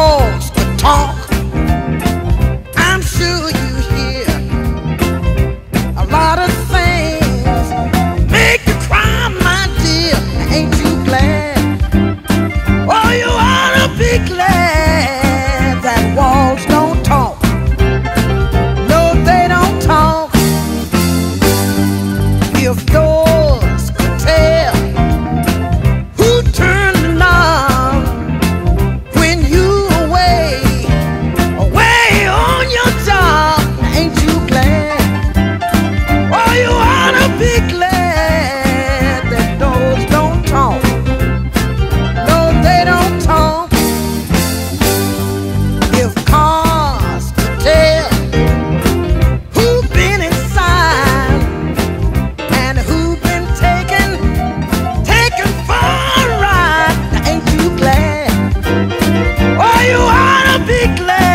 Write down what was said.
cause to talk. I'm sure you hear a lot of things make you cry, my dear. Ain't you glad? Oh, you ought to be glad. declare.